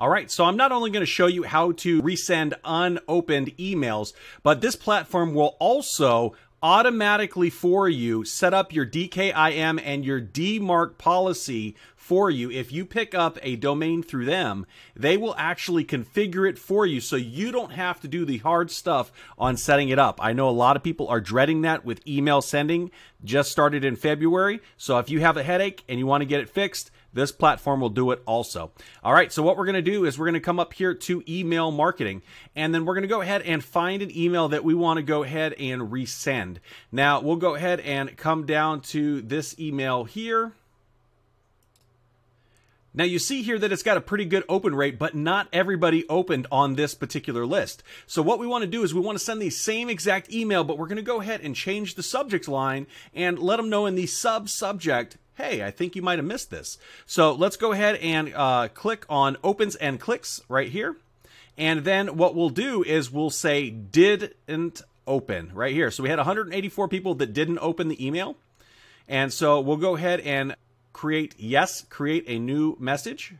All right, so I'm not only going to show you how to resend unopened emails, but this platform will also automatically for you set up your DKIM and your DMARC policy for you. If you pick up a domain through them, they will actually configure it for you so you don't have to do the hard stuff on setting it up. I know a lot of people are dreading that with email sending just started in February. So if you have a headache and you want to get it fixed, this platform will do it also. All right, so what we're going to do is we're going to come up here to email marketing, and then we're going to go ahead and find an email that we want to go ahead and resend. Now, we'll go ahead and come down to this email here. Now you see here that it's got a pretty good open rate, but not everybody opened on this particular list. So what we want to do is we want to send the same exact email, but we're going to go ahead and change the subject line and let them know in the sub-subject hey, I think you might have missed this. So let's go ahead and uh, click on opens and clicks right here. And then what we'll do is we'll say didn't open right here. So we had 184 people that didn't open the email. And so we'll go ahead and create yes, create a new message.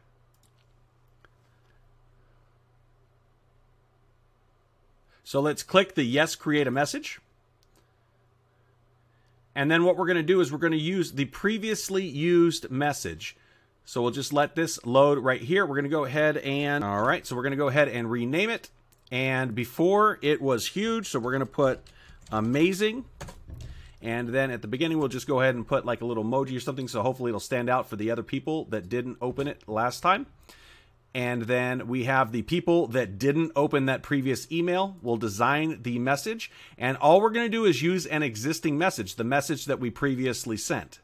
So let's click the yes, create a message. And then what we're going to do is we're going to use the previously used message. So we'll just let this load right here. We're going to go ahead and, all right, so we're going to go ahead and rename it. And before it was huge, so we're going to put amazing. And then at the beginning, we'll just go ahead and put like a little emoji or something. So hopefully it'll stand out for the other people that didn't open it last time. And then we have the people that didn't open that previous email. We'll design the message. And all we're going to do is use an existing message, the message that we previously sent.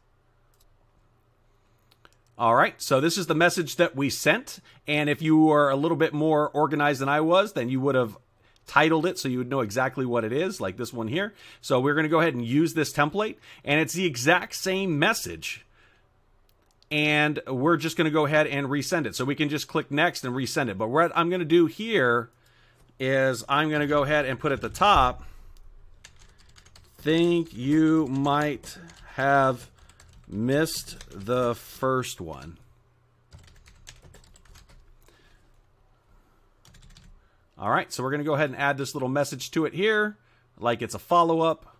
All right, so this is the message that we sent. And if you were a little bit more organized than I was, then you would have titled it so you would know exactly what it is, like this one here. So we're going to go ahead and use this template. And it's the exact same message and we're just going to go ahead and resend it. So we can just click next and resend it. But what I'm going to do here is I'm going to go ahead and put at the top, think you might have missed the first one. All right, so we're going to go ahead and add this little message to it here, like it's a follow-up.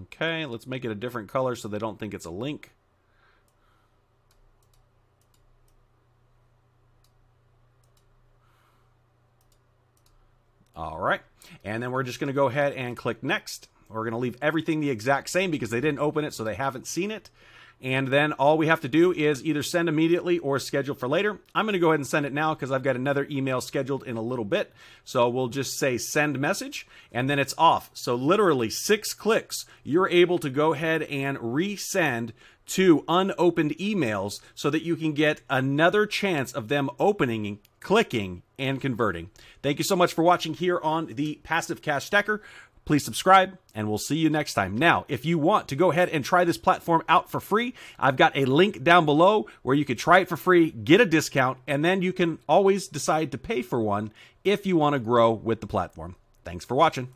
Okay, let's make it a different color so they don't think it's a link. All right, and then we're just going to go ahead and click next. We're going to leave everything the exact same because they didn't open it, so they haven't seen it. And then all we have to do is either send immediately or schedule for later. I'm going to go ahead and send it now because I've got another email scheduled in a little bit. So we'll just say send message and then it's off. So literally six clicks, you're able to go ahead and resend to unopened emails so that you can get another chance of them opening, clicking, and converting. Thank you so much for watching here on the Passive Cash Stacker. Please subscribe, and we'll see you next time. Now, if you want to go ahead and try this platform out for free, I've got a link down below where you can try it for free, get a discount, and then you can always decide to pay for one if you want to grow with the platform. Thanks for watching.